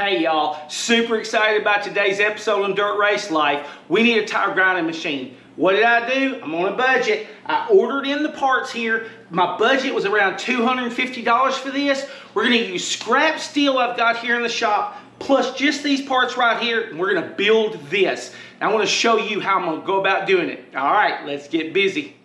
Hey y'all, super excited about today's episode on Dirt Race Life. We need a tire grinding machine. What did I do? I'm on a budget. I ordered in the parts here. My budget was around $250 for this. We're gonna use scrap steel I've got here in the shop, plus just these parts right here, and we're gonna build this. I wanna show you how I'm gonna go about doing it. All right, let's get busy.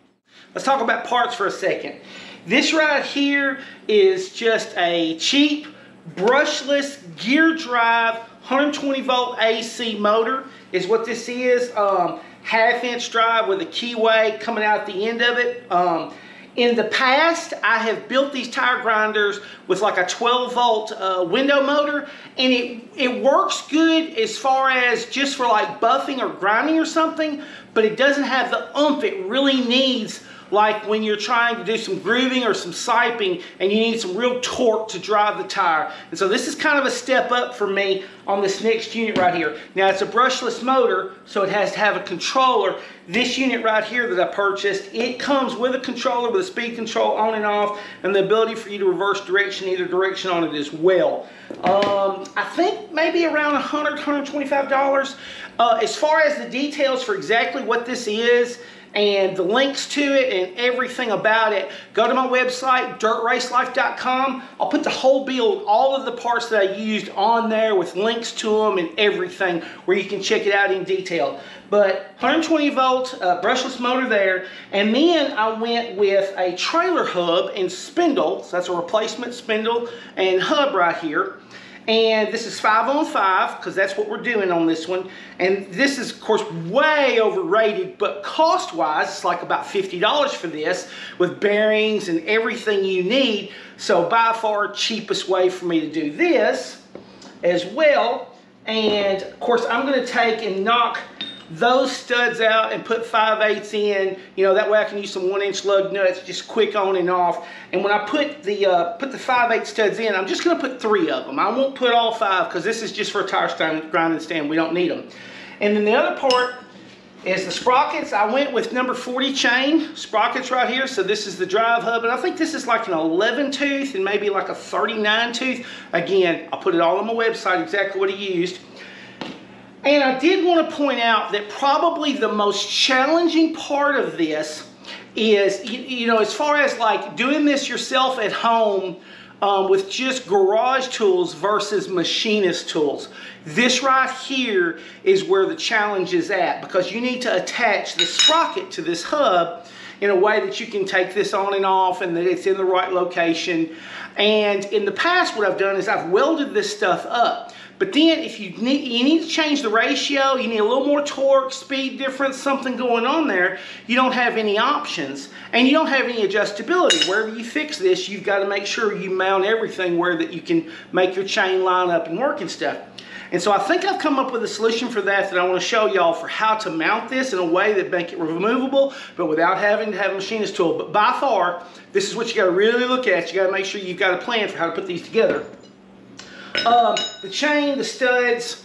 Let's talk about parts for a second. This right here is just a cheap brushless gear drive 120 volt AC motor is what this is. Um, half inch drive with a keyway coming out at the end of it. Um, in the past, I have built these tire grinders with like a 12 volt uh, window motor and it, it works good as far as just for like buffing or grinding or something, but it doesn't have the oomph it really needs like when you're trying to do some grooving or some siping and you need some real torque to drive the tire. And so this is kind of a step up for me on this next unit right here. Now it's a brushless motor, so it has to have a controller. This unit right here that I purchased, it comes with a controller with a speed control on and off and the ability for you to reverse direction either direction on it as well. Um, I think maybe around $100, $125. Uh, as far as the details for exactly what this is, and the links to it and everything about it, go to my website, dirtracelife.com. I'll put the whole build, all of the parts that I used on there with links to them and everything where you can check it out in detail. But 120 volt uh, brushless motor there. And then I went with a trailer hub and spindle. So that's a replacement spindle and hub right here. And this is five on five, because that's what we're doing on this one. And this is, of course, way overrated, but cost-wise, it's like about $50 for this, with bearings and everything you need. So by far, cheapest way for me to do this as well. And, of course, I'm going to take and knock those studs out and put 5 eighths in. You know, that way I can use some one inch lug nuts, just quick on and off. And when I put the uh, put the 5 8 studs in, I'm just gonna put three of them. I won't put all five because this is just for a tire stand, grinding stand. We don't need them. And then the other part is the sprockets. I went with number 40 chain sprockets right here. So this is the drive hub. And I think this is like an 11 tooth and maybe like a 39 tooth. Again, I'll put it all on my website, exactly what he used. And I did want to point out that probably the most challenging part of this is, you, you know, as far as like doing this yourself at home um, with just garage tools versus machinist tools. This right here is where the challenge is at because you need to attach the sprocket to this hub in a way that you can take this on and off and that it's in the right location. And in the past, what I've done is I've welded this stuff up. But then if you need, you need to change the ratio, you need a little more torque, speed difference, something going on there, you don't have any options. And you don't have any adjustability. Wherever you fix this, you've got to make sure you mount everything where that you can make your chain line up and work and stuff. And so I think I've come up with a solution for that that I want to show y'all for how to mount this in a way that make it removable, but without having to have a machinist tool. But by far, this is what you got to really look at. You got to make sure you've got a plan for how to put these together. Um, the chain, the studs,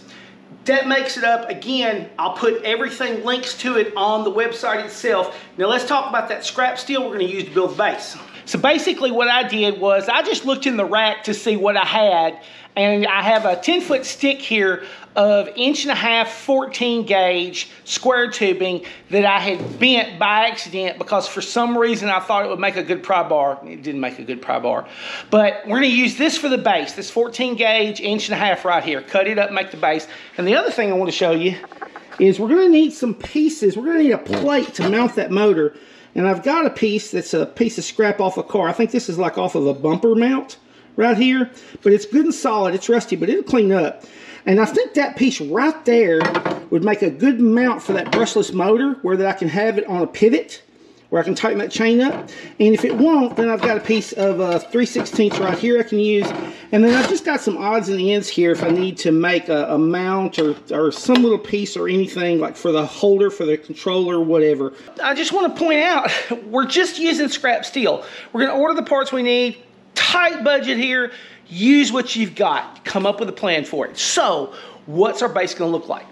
that makes it up. Again, I'll put everything, links to it on the website itself. Now let's talk about that scrap steel we're gonna use to build the base. So basically what I did was I just looked in the rack to see what I had and I have a 10 foot stick here of inch and a half 14 gauge square tubing that I had bent by accident because for some reason I thought it would make a good pry bar. It didn't make a good pry bar. But we're going to use this for the base, this 14 gauge inch and a half right here. Cut it up, make the base. And the other thing I want to show you is we're going to need some pieces. We're going to need a plate to mount that motor. And I've got a piece that's a piece of scrap off a car. I think this is like off of a bumper mount right here. But it's good and solid. It's rusty, but it'll clean up. And I think that piece right there would make a good mount for that brushless motor where that I can have it on a pivot where I can tighten that chain up. And if it won't, then I've got a piece of uh, 3 16 right here I can use. And then I've just got some odds and ends here if I need to make a, a mount or, or some little piece or anything like for the holder, for the controller, whatever. I just want to point out, we're just using scrap steel. We're going to order the parts we need, tight budget here, use what you've got, come up with a plan for it. So, what's our base gonna look like?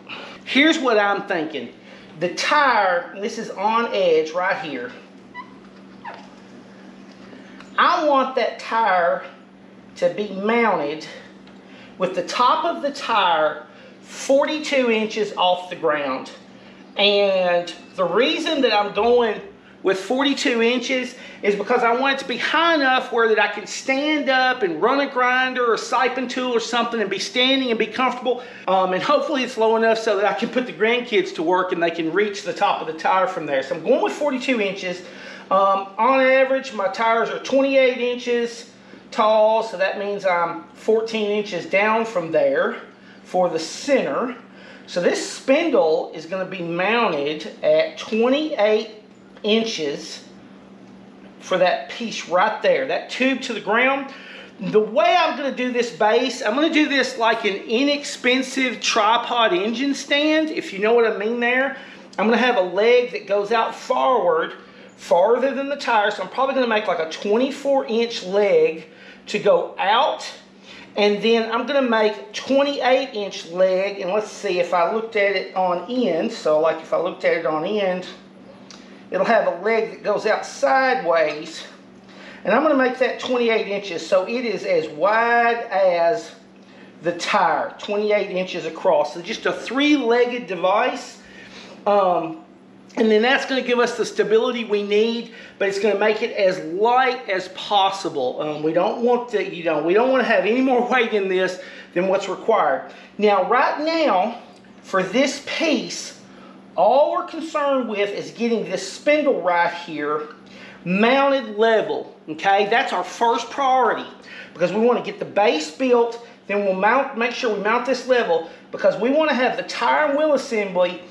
Here's what I'm thinking. The tire, this is on edge right here. I want that tire to be mounted with the top of the tire 42 inches off the ground. And the reason that I'm going with 42 inches is because I want it to be high enough where that I can stand up and run a grinder or a siping tool or something and be standing and be comfortable. Um, and hopefully it's low enough so that I can put the grandkids to work and they can reach the top of the tire from there. So I'm going with 42 inches. Um, on average, my tires are 28 inches tall, so that means I'm 14 inches down from there for the center. So this spindle is going to be mounted at 28 inches for that piece right there, that tube to the ground. The way I'm going to do this base, I'm going to do this like an inexpensive tripod engine stand, if you know what I mean there. I'm going to have a leg that goes out forward, farther than the tire, so I'm probably going to make like a 24 inch leg to go out and then I'm going to make 28 inch leg and let's see if I looked at it on end so like if I looked at it on end it'll have a leg that goes out sideways. And I'm going to make that 28 inches so it is as wide as the tire 28 inches across. So just a three-legged device. Um, and then that's going to give us the stability we need but it's going to make it as light as possible. Um, we don't want to you know we don't want to have any more weight in this than what's required. Now right now for this piece all we're concerned with is getting this spindle right here mounted level okay that's our first priority because we want to get the base built then we'll mount make sure we mount this level because we want to have the tire and wheel assembly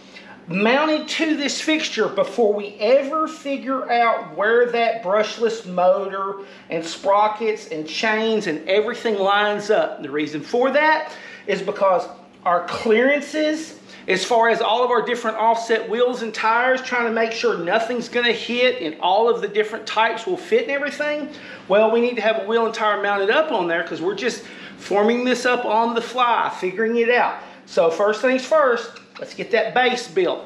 mounted to this fixture before we ever figure out where that brushless motor and sprockets and chains and everything lines up. The reason for that is because our clearances as far as all of our different offset wheels and tires, trying to make sure nothing's gonna hit and all of the different types will fit and everything, well, we need to have a wheel and tire mounted up on there because we're just forming this up on the fly, figuring it out. So first things first, Let's get that base built.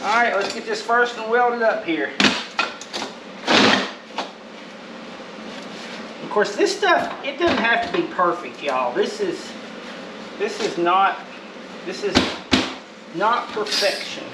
All right, first one welded up here. Of course, this stuff, it doesn't have to be perfect, y'all. This is, this is not, this is not perfection.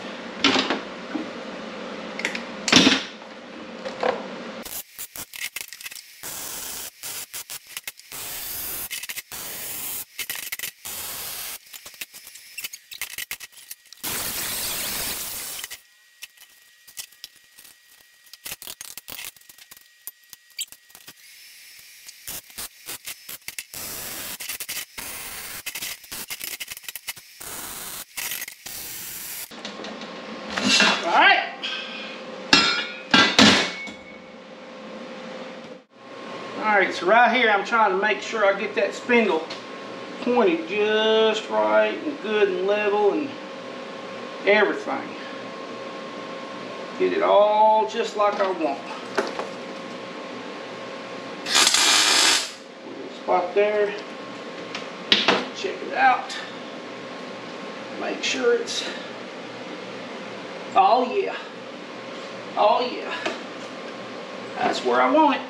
Alright, so right here I'm trying to make sure I get that spindle pointed just right and good and level and everything. Get it all just like I want. Spot there. Check it out. Make sure it's, oh yeah. Oh yeah. That's where I want it.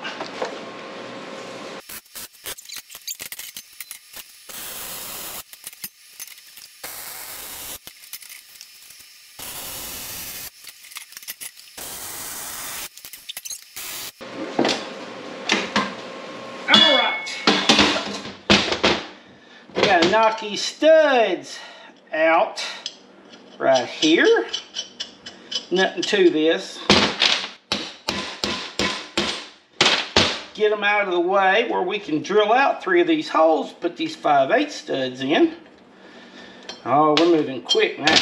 These studs out right here. Nothing to this. Get them out of the way where we can drill out three of these holes, put these 5 8 studs in. Oh, we're moving quick now.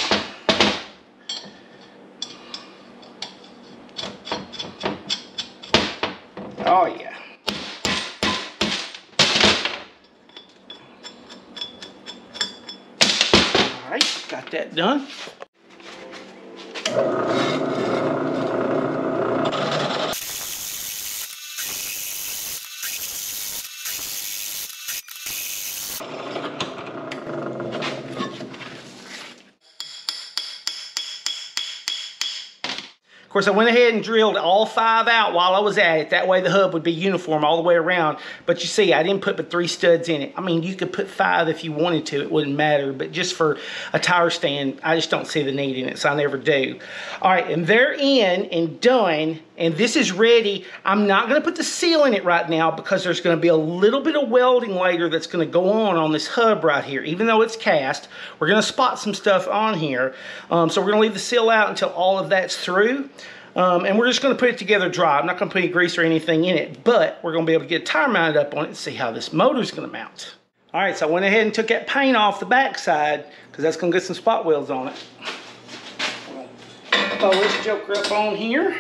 Oh yeah. got that done. Course, I went ahead and drilled all five out while I was at it. That way the hub would be uniform all the way around. But you see, I didn't put but three studs in it. I mean, you could put five if you wanted to. It wouldn't matter. But just for a tire stand, I just don't see the need in it, so I never do. All right, and they're in and done and this is ready. I'm not to put the seal in it right now because there's to be a little bit of welding later that's to go on on this hub right here. Even though it's cast, we're to spot some stuff on here. Um, so we're to leave the seal out until all of that's through. Um, and we're just to put it together dry. I'm not to put any grease or anything in it, but we're to be able to get a tire mounted up on it and see how this motor is going to mount. All right, so I went ahead and took that paint off the backside because that's to get some spot welds on it. Throw this joker up on here.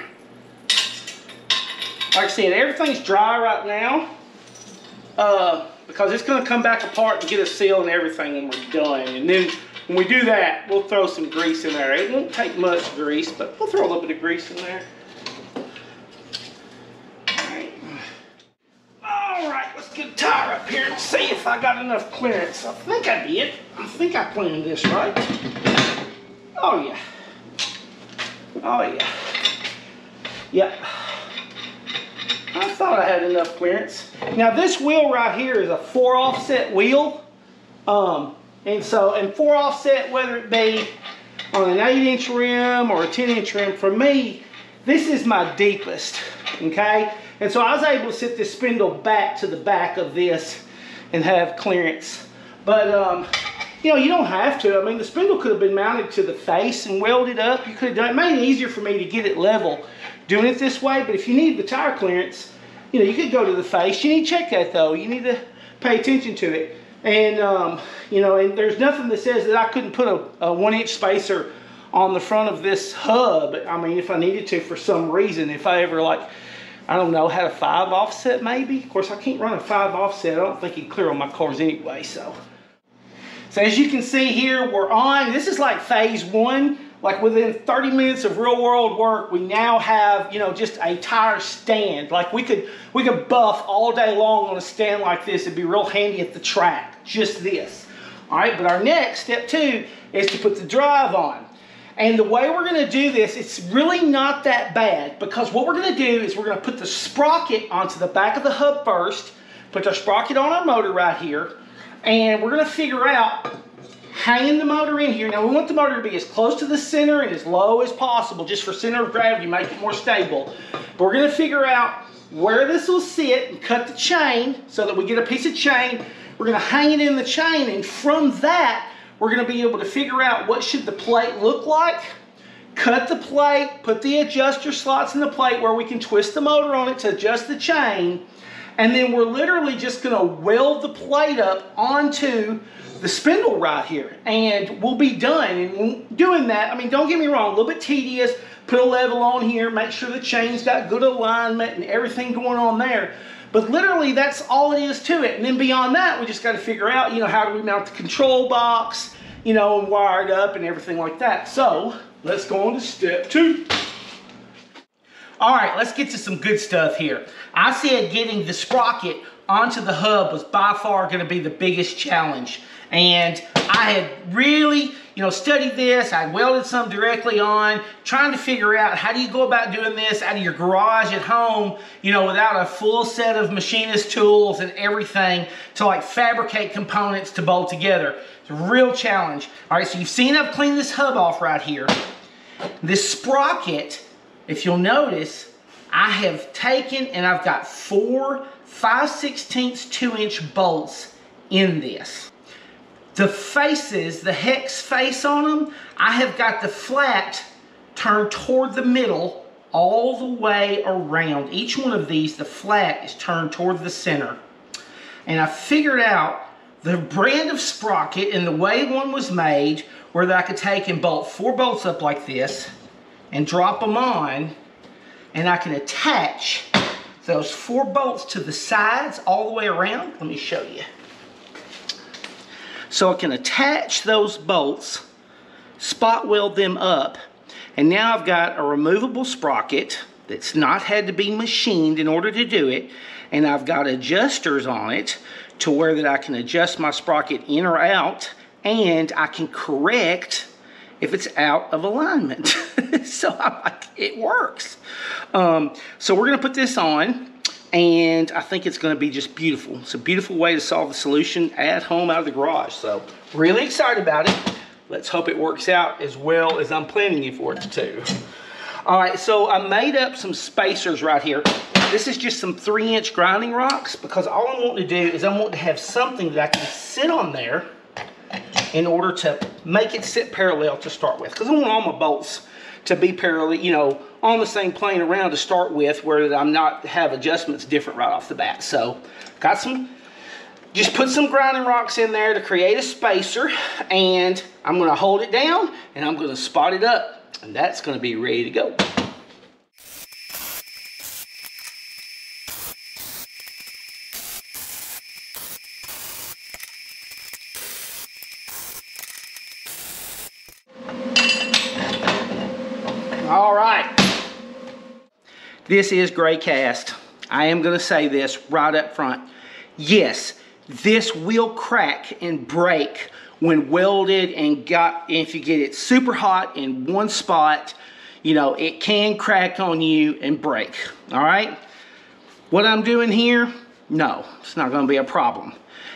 Like I said, everything's dry right now uh, because it's going to come back apart and get a seal and everything when we're done. And then when we do that, we'll throw some grease in there. It won't take much grease, but we'll throw a little bit of grease in there. A tire up here and see if I got enough clearance. I think I did. I think I planned this right. Oh, yeah. Oh, yeah. Yep. I thought I had enough clearance. Now this wheel right here is a four offset wheel. Um, and so, and four offset, whether it be on an eight inch rim or a 10 inch rim, for me, this is my deepest, okay? And so I was able to set this spindle back to the back of this and have clearance. But, um, you know, you don't have to. I mean, the spindle could have been mounted to the face and welded up. You could have done it. made it easier for me to get it level doing it this way. But if you need the tire clearance, you know, you could go to the face. You need to check that though. You need to pay attention to it. And, um, you know, and there's nothing that says that I couldn't put a, a one inch spacer on the front of this hub. I mean, if I needed to for some reason, if I ever like, I don't know, had a five offset maybe. Of course, I can't run a five offset. I don't think it'd clear on my cars anyway, so. So as you can see here, we're on, this is like phase one. Like within 30 minutes of real world work, we now have, you know, just a tire stand. Like we could, we could buff all day long on a stand like this. It'd be real handy at the track, just this. All right, but our next, step two, is to put the drive on. And the way we're going to do this, it's really not that bad because what we're going to do is we're going to put the sprocket onto the back of the hub first, put our sprocket on our motor right here, and we're going to figure out hanging the motor in here. Now we want the motor to be as close to the center and as low as possible just for center of gravity, make it more stable. But we're going to figure out where this will sit and cut the chain so that we get a piece of chain. We're going to hang it in the chain and from that we're going to be able to figure out what should the plate look like. Cut the plate, put the adjuster slots in the plate where we can twist the motor on it to adjust the chain and then we're literally just going to weld the plate up onto the spindle right here. And we'll be done. And doing that, I mean, don't get me wrong, a little bit tedious. Put a level on here, make sure the chain's got good alignment and everything going on there. But literally, that's all it is to it. And then beyond that, we just got to figure out, you know, how do we mount the control box, you know, and wire it up and everything like that. So let's go on to step two. All right, let's get to some good stuff here. I said getting the sprocket onto the hub was by far gonna be the biggest challenge. And I had really, you know, studied this. I welded some directly on, trying to figure out how do you go about doing this out of your garage at home, you know, without a full set of machinist tools and everything to like fabricate components to bolt together. It's a real challenge. All right, so you've seen I've cleaned this hub off right here. This sprocket if you'll notice, I have taken and I've got four 5 16 2 inch bolts in this. The faces, the hex face on them, I have got the flat turned toward the middle all the way around. Each one of these, the flat is turned toward the center. And I figured out the brand of sprocket and the way one was made where I could take and bolt four bolts up like this and drop them on and I can attach those four bolts to the sides all the way around. Let me show you. So I can attach those bolts, spot weld them up, and now I've got a removable sprocket that's not had to be machined in order to do it, and I've got adjusters on it to where that I can adjust my sprocket in or out, and I can correct if it's out of alignment. so like, it works. Um, so we're gonna put this on and I think it's gonna be just beautiful. It's a beautiful way to solve the solution at home out of the garage. So really excited about it. Let's hope it works out as well as I'm planning it for it to. All right, so I made up some spacers right here. This is just some three inch grinding rocks because all I'm wanting to do is I want to have something that I can sit on there in order to make it sit parallel to start with. Because I want all my bolts to be parallel, you know, on the same plane around to start with where I'm not have adjustments different right off the bat. So got some, just put some grinding rocks in there to create a spacer and I'm gonna hold it down and I'm gonna spot it up and that's gonna be ready to go. All right. This is gray cast. I am going to say this right up front. Yes, this will crack and break when welded and got if you get it super hot in one spot, you know, it can crack on you and break. All right? What I'm doing here, no, it's not going to be a problem.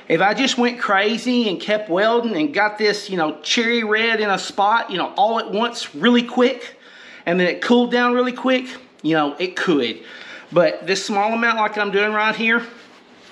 If I just went crazy and kept welding and got this, you know, cherry red in a spot, you know, all at once really quick, and then it cooled down really quick, you know, it could. But this small amount like I'm doing right here,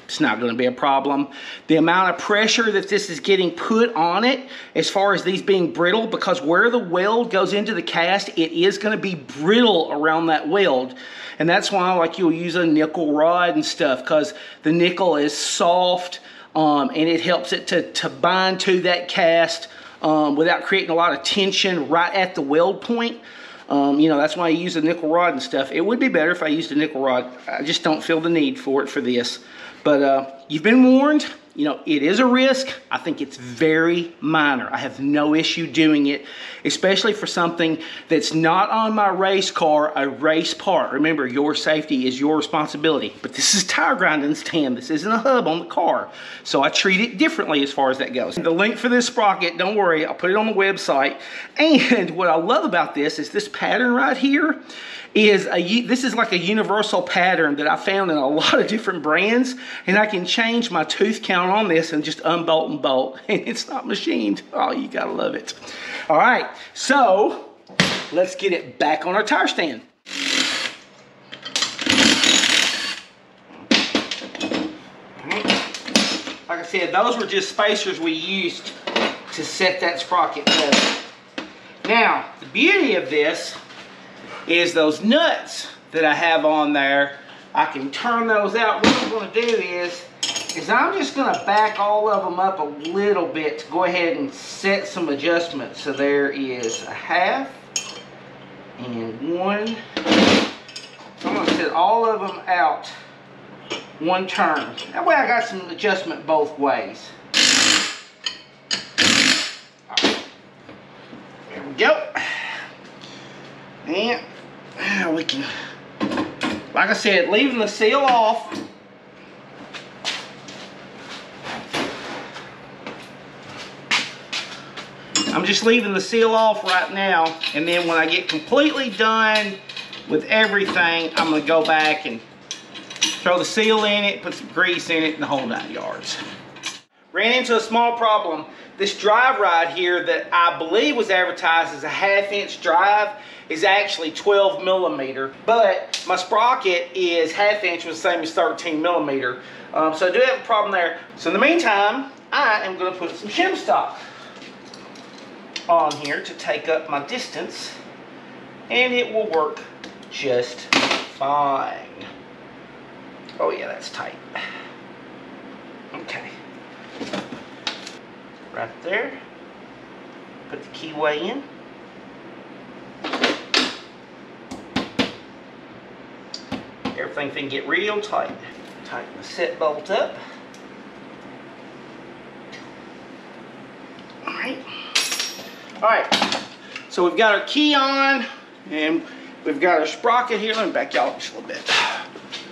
it's not going to be a problem. The amount of pressure that this is getting put on it, as far as these being brittle, because where the weld goes into the cast, it is going to be brittle around that weld. And that's why like you'll use a nickel rod and stuff, because the nickel is soft um, and it helps it to, to bind to that cast um, without creating a lot of tension right at the weld point. Um, you know, that's why I use a nickel rod and stuff. It would be better if I used a nickel rod. I just don't feel the need for it for this. But uh, you've been warned. You know, it is a risk. I think it's very minor. I have no issue doing it, especially for something that's not on my race car, a race part. Remember, your safety is your responsibility. But this is tire grinding stand. This isn't a hub on the car. So I treat it differently as far as that goes. The link for this sprocket, don't worry, I'll put it on the website. And what I love about this is this pattern right here is a this is like a universal pattern that I found in a lot of different brands and I can change my tooth count on this and just unbolt and bolt and it's not machined. Oh, you gotta love it. All right, so let's get it back on our tire stand. Like I said, those were just spacers we used to set that sprocket. Now, the beauty of this is those nuts that I have on there. I can turn those out. What I'm going to do is, is I'm just going to back all of them up a little bit to go ahead and set some adjustments. So there is a half and one. So I'm going to set all of them out one turn. That way I got some adjustment both ways. There we go. And we can, like I said, leaving the seal off. I'm just leaving the seal off right now. And then when I get completely done with everything, I'm gonna go back and throw the seal in it, put some grease in it, and the whole nine yards. Ran into a small problem. This drive ride here that I believe was advertised as a half inch drive is actually 12 millimeter, but my sprocket is half inch, was the same as 13 millimeter. Um, so I do have a problem there. So in the meantime, I am gonna put some shim stock on here to take up my distance and it will work just fine. Oh yeah, that's tight. Right there. Put the keyway in. Everything can get real tight. Tighten the set bolt up. Alright. Alright. So we've got our key on and we've got our sprocket here. Let me back y'all up just a little bit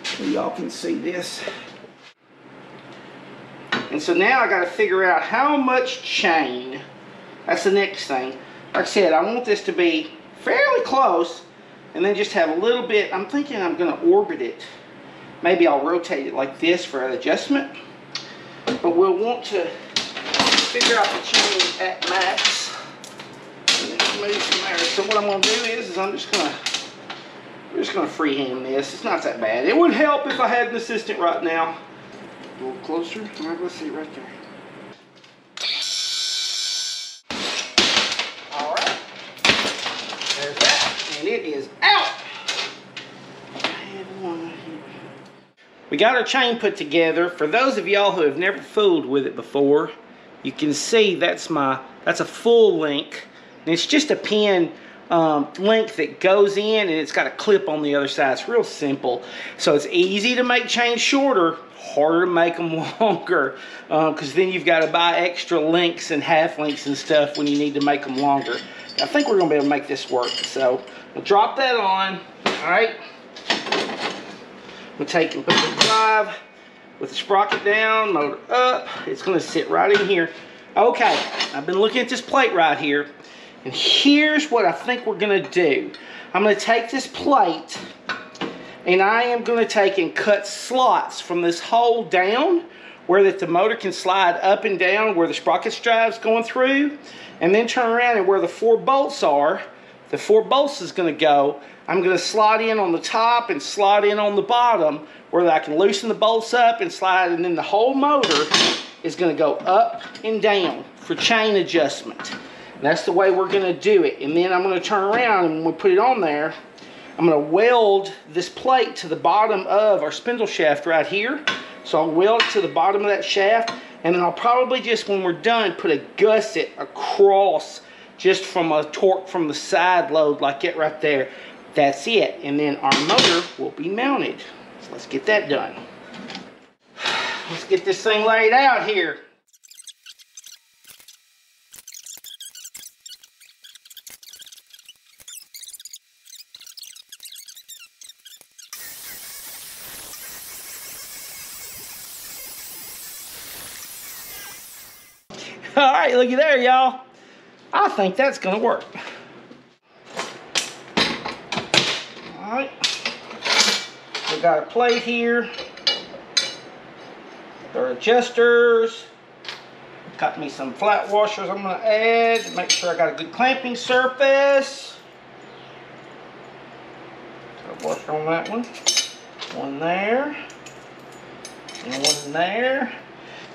so y'all can see this. And so now I got to figure out how much chain, that's the next thing, like I said, I want this to be fairly close and then just have a little bit, I'm thinking I'm gonna orbit it. Maybe I'll rotate it like this for an adjustment. But we'll want to figure out the chain at max. And then move from there. So what I'm gonna do is, is I'm just gonna we're just gonna freehand this. It's not that bad. It would help if I had an assistant right now. A little closer. All right, let's see right there. All right. There's that. And it is out. We got our chain put together. For those of y'all who have never fooled with it before, you can see that's my that's a full link. And it's just a pin um, link that goes in and it's got a clip on the other side. It's real simple. So it's easy to make chains shorter, harder to make them longer because um, then you've got to buy extra links and half links and stuff when you need to make them longer. I think we're going to be able to make this work. So we'll drop that on. All right. We'll take and put the drive with the sprocket down, motor up. It's going to sit right in here. Okay, I've been looking at this plate right here. And here's what I think we're going to do. I'm going to take this plate and I am going to take and cut slots from this hole down where that the motor can slide up and down where the sprocket drive's going through and then turn around and where the four bolts are the four bolts is going to go I'm going to slide in on the top and slide in on the bottom where I can loosen the bolts up and slide and then the whole motor is going to go up and down for chain adjustment that's the way we're going to do it. And then I'm going to turn around and we put it on there, I'm going to weld this plate to the bottom of our spindle shaft right here. So I'll weld it to the bottom of that shaft. And then I'll probably just, when we're done, put a gusset across just from a torque from the side load like it right there. That's it. And then our motor will be mounted. So let's get that done. Let's get this thing laid out here. All right, looky there, y'all. I think that's gonna work. All right, we got a plate here. There are adjusters. Got me some flat washers I'm gonna add to make sure I got a good clamping surface. Got a washer on that one. One there. And one there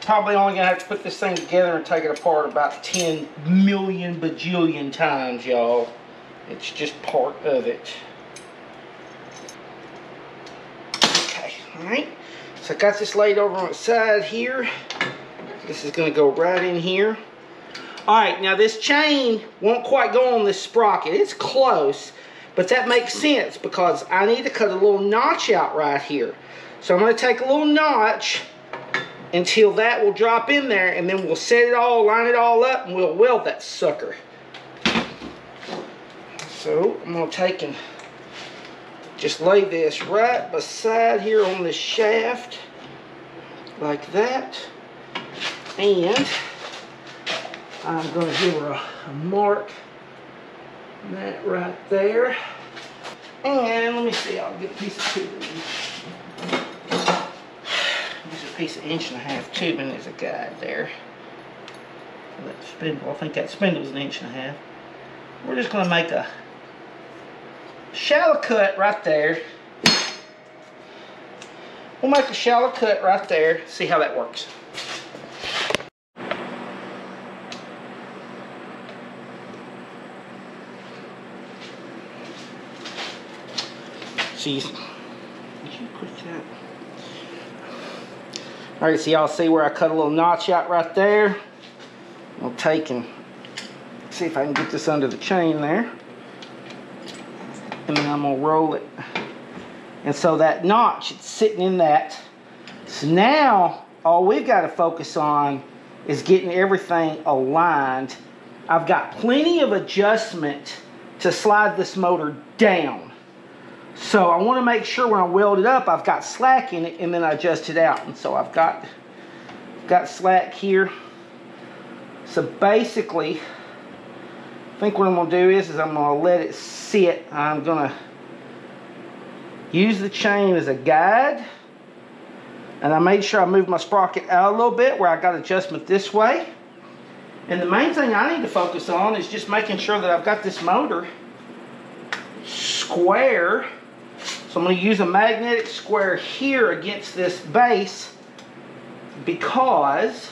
probably only gonna have to put this thing together and take it apart about 10 million bajillion times, y'all. It's just part of it. Okay, all right. So I got this laid over on the side here. This is gonna go right in here. All right, now this chain won't quite go on this sprocket. It's close, but that makes sense because I need to cut a little notch out right here. So I'm gonna take a little notch until that will drop in there and then we'll set it all, line it all up and we'll weld that sucker. So I'm to take and just lay this right beside here on the shaft like that and I'm to give her a, a mark that right there and let me see I'll get a piece of tubing piece of inch and a half tubing as a guide there. That spindle, I think that spindle spindle's an inch and a half. We're just going to make a shallow cut right there. We'll make a shallow cut right there, see how that works. See, all right, so y'all see where I cut a little notch out right there? I'll take and see if I can get this under the chain there. And then I'm gonna roll it. And so that notch, it's sitting in that. So now, all we've got to focus on is getting everything aligned. I've got plenty of adjustment to slide this motor down. So I want to make sure when I weld it up, I've got slack in it and then I adjust it out. And so I've got, got slack here. So basically, I think what I'm gonna do is, is I'm gonna let it sit. I'm gonna use the chain as a guide. And I made sure I moved my sprocket out a little bit where I got adjustment this way. And the main thing I need to focus on is just making sure that I've got this motor square. So I'm going to use a magnetic square here against this base because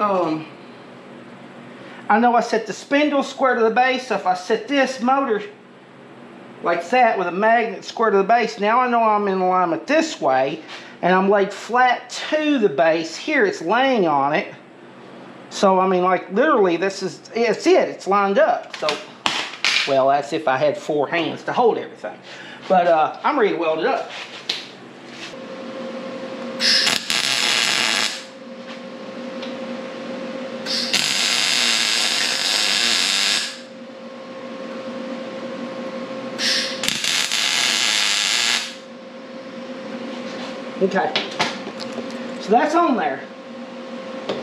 um, I know I set the spindle square to the base. So if I set this motor like that with a magnet square to the base, now I know I'm in alignment this way and I'm laid flat to the base. Here it's laying on it. So, I mean, like, literally, this is, it's it. It's lined up. So, well, that's if I had four hands to hold everything. But uh, I'm ready to weld it up. Okay. So that's on there. So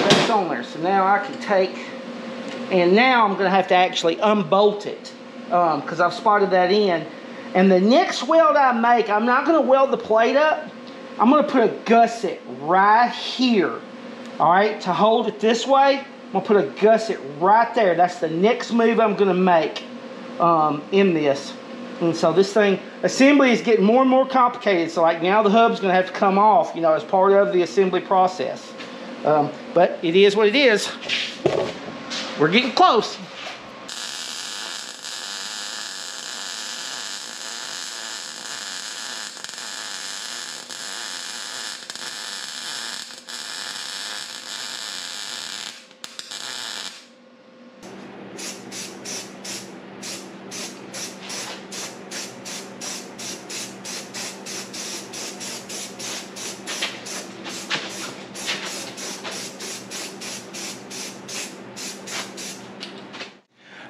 that's on there. So now I can take, and now I'm going to have to actually unbolt it because um, I've spotted that in. And the next weld I make, I'm not going to weld the plate up. I'm going to put a gusset right here. All right, to hold it this way, I'm going to put a gusset right there. That's the next move I'm going to make um, in this. And so this thing, assembly is getting more and more complicated. So like now the hub's going to have to come off, you know, as part of the assembly process. Um, but it is what it is. We're getting close.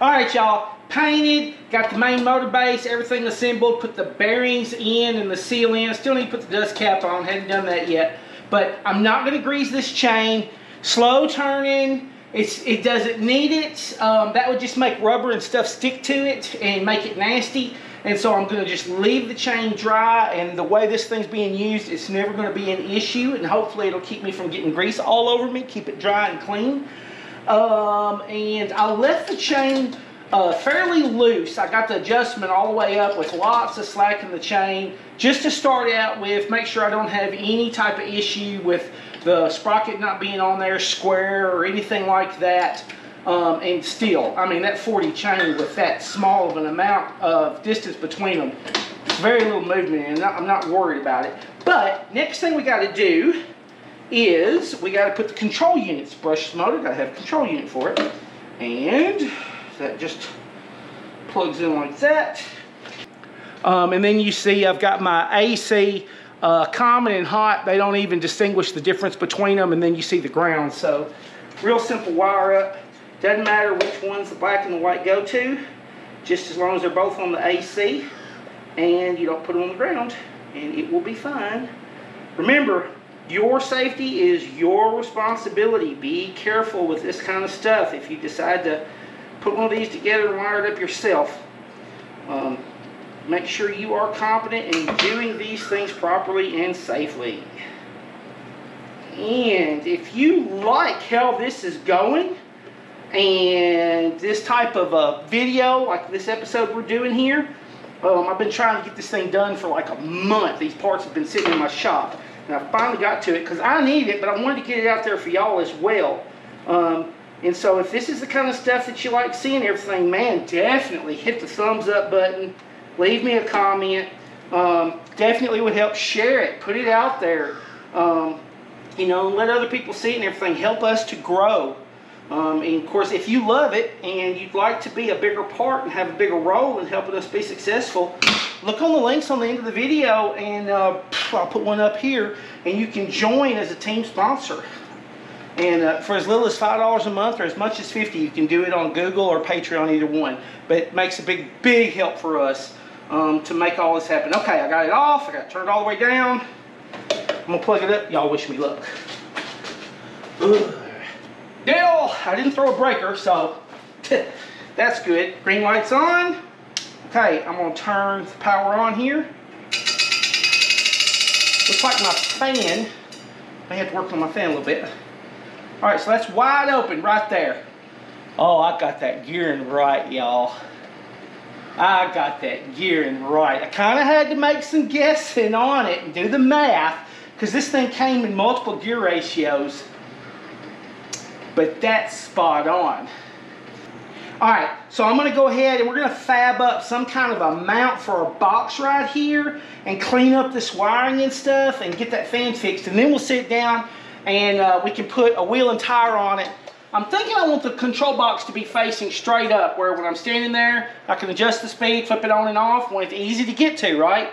All right, y'all, painted, got the main motor base, everything assembled, put the bearings in and the seal in. Still need to put the dust cap on, hadn't done that yet. But I'm not gonna grease this chain. Slow turning, it's, it doesn't need it. Um, that would just make rubber and stuff stick to it and make it nasty. And so I'm gonna just leave the chain dry and the way this thing's being used, it's never gonna be an issue and hopefully it'll keep me from getting grease all over me, keep it dry and clean. Um, and I left the chain uh, fairly loose. I got the adjustment all the way up with lots of slack in the chain just to start out with, make sure I don't have any type of issue with the sprocket not being on there square or anything like that. Um, and still, I mean, that 40 chain with that small of an amount of distance between them, very little movement and I'm not worried about it. But next thing we got to do is we got to put the control units. Brushless motor, got to have a control unit for it. And that just plugs in like that. Um, and then you see I've got my AC uh, common and hot. They don't even distinguish the difference between them. And then you see the ground. So real simple wire up. Doesn't matter which ones the black and the white go to. Just as long as they're both on the AC. And you don't put them on the ground. And it will be fine. Remember, your safety is your responsibility. Be careful with this kind of stuff. If you decide to put one of these together and wire it up yourself, um, make sure you are competent in doing these things properly and safely. And if you like how this is going, and this type of a video, like this episode we're doing here, um, I've been trying to get this thing done for like a month. These parts have been sitting in my shop. And I finally got to it because I need it, but I wanted to get it out there for y'all as well. Um, and so if this is the kind of stuff that you like seeing everything, man, definitely hit the thumbs up button. Leave me a comment. Um, definitely would help share it. Put it out there. Um, you know, let other people see it and everything. Help us to grow. Um, and of course, if you love it and you'd like to be a bigger part and have a bigger role in helping us be successful, look on the links on the end of the video and uh, I'll put one up here and you can join as a team sponsor. And uh, for as little as $5 a month or as much as 50 you can do it on Google or Patreon, either one. But it makes a big, big help for us um, to make all this happen. Okay, I got it off. I got it turned all the way down. I'm going to plug it up. Y'all wish me luck. Ugh. I didn't throw a breaker, so that's good. Green light's on. Okay, I'm gonna turn the power on here. Looks like my fan, I had to work on my fan a little bit. All right, so that's wide open right there. Oh, I got that gearing right, y'all. I got that gearing right. I kind of had to make some guessing on it and do the math because this thing came in multiple gear ratios. But that's spot on. All right, so I'm gonna go ahead and we're gonna fab up some kind of a mount for a box right here and clean up this wiring and stuff and get that fan fixed. And then we'll sit down and uh, we can put a wheel and tire on it. I'm thinking I want the control box to be facing straight up where when I'm standing there, I can adjust the speed, flip it on and off when it's easy to get to, right?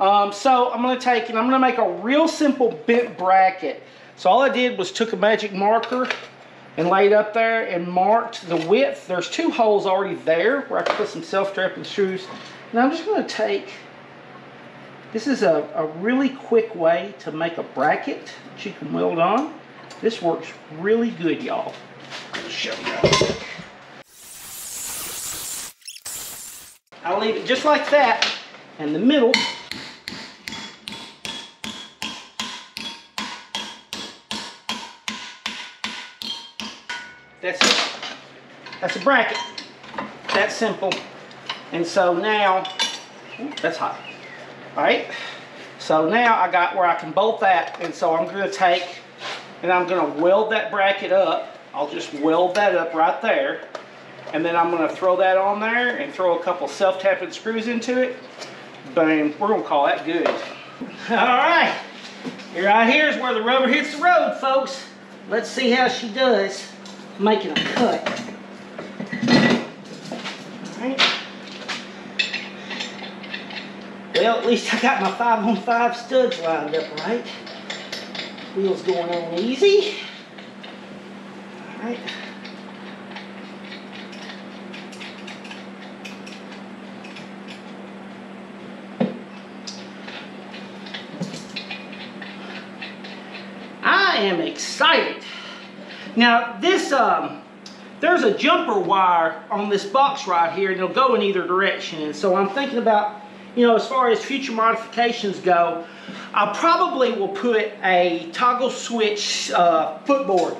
Um, so I'm gonna take and I'm gonna make a real simple bent bracket. So all I did was took a magic marker and laid up there and marked the width. There's two holes already there where I can put some self-tapping screws. And I'm just gonna take, this is a, a really quick way to make a bracket that you can weld on. This works really good, y'all. Show you. I'll leave it just like that in the middle. That's it. That's a bracket. That simple. And so now, that's hot. All right. So now I got where I can bolt that. And so I'm going to take and I'm going to weld that bracket up. I'll just weld that up right there. And then I'm going to throw that on there and throw a couple self-tapping screws into it. Boom. We're going to call that good. All right. Right here is where the rubber hits the road, folks. Let's see how she does making a cut. Alright. Well, at least I got my 5 on 5 studs lined up right. Wheels going on easy. Alright. I am excited. Now this, um, there's a jumper wire on this box right here and it'll go in either direction. And so I'm thinking about, you know, as far as future modifications go, I probably will put a toggle switch uh, footboard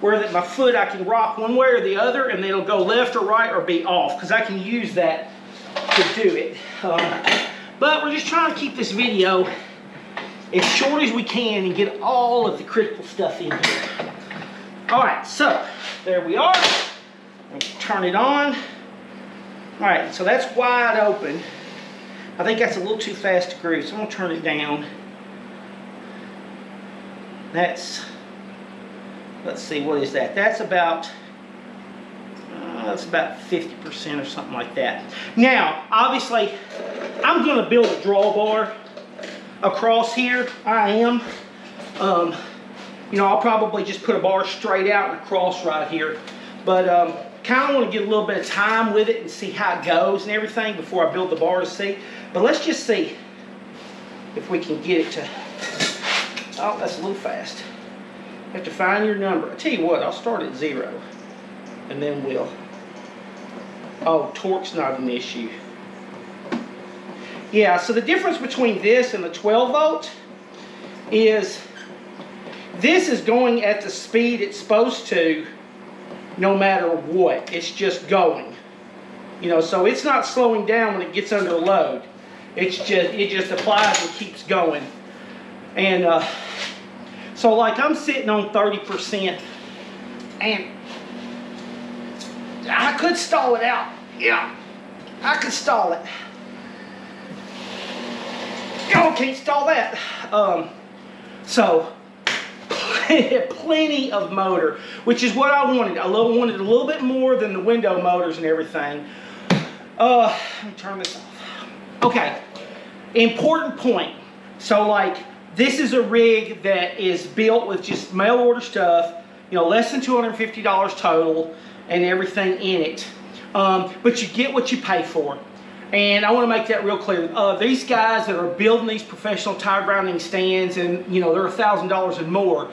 where that my foot I can rock one way or the other and it'll go left or right or be off because I can use that to do it. Um, but we're just trying to keep this video as short as we can and get all of the critical stuff in here. All right, so there we are. Turn it on. All right, so that's wide open. I think that's a little too fast to grease. so I'm gonna turn it down. That's, let's see, what is that? That's about, uh, that's about 50% or something like that. Now, obviously, I'm gonna build a drawbar across here. I am. Um, you know, I'll probably just put a bar straight out and across right here. But um, kind of want to get a little bit of time with it and see how it goes and everything before I build the bar to see. But let's just see if we can get it to, oh, that's a little fast. You have to find your number. I tell you what, I'll start at zero and then we'll, oh, torque's not an issue. Yeah, so the difference between this and the 12 volt is this is going at the speed it's supposed to no matter what. It's just going. You know, so it's not slowing down when it gets under load. It's just, it just applies and keeps going. And uh, so like I'm sitting on 30% and I could stall it out. Yeah, I could stall it. Y'all can't stall that. Um, so plenty of motor, which is what I wanted. I wanted a little bit more than the window motors and everything. Uh, let me turn this off. Okay, important point. So like, this is a rig that is built with just mail order stuff, you know, less than $250 total and everything in it. Um, but you get what you pay for. And I want to make that real clear. Uh, these guys that are building these professional tire grinding stands and, you know, they're a $1,000 and more,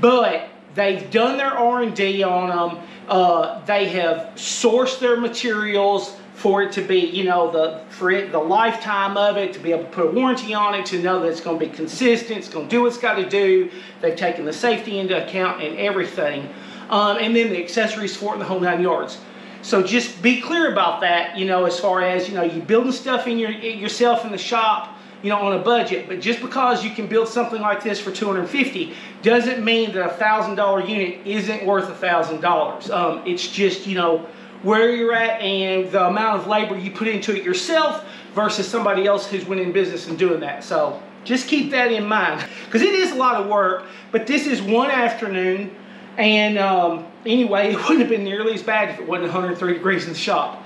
but They've done their R&D on them. Uh, they have sourced their materials for it to be, you know, the for it the lifetime of it, to be able to put a warranty on it, to know that it's going to be consistent, it's going to do what it's got to do. They've taken the safety into account and everything, um, and then the accessories for it the whole nine yards. So just be clear about that, you know, as far as you know, you building stuff in your yourself in the shop you know, on a budget. But just because you can build something like this for 250 doesn't mean that a thousand dollar unit isn't worth a thousand dollars. Um, it's just you know where you're at and the amount of labor you put into it yourself versus somebody else who's winning business and doing that. So just keep that in mind because it is a lot of work. But this is one afternoon. And um, anyway, it wouldn't have been nearly as bad if it wasn't 103 degrees in the shop.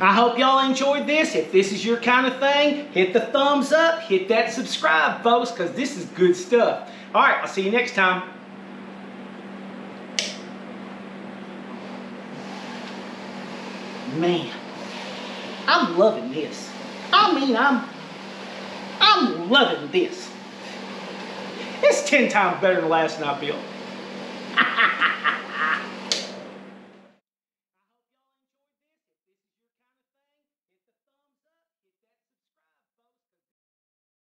I hope y'all enjoyed this. If this is your kind of thing, hit the thumbs up, hit that subscribe, folks, because this is good stuff. All right, I'll see you next time. Man, I'm loving this. I mean, I'm, I'm loving this. It's 10 times better than the last one I built.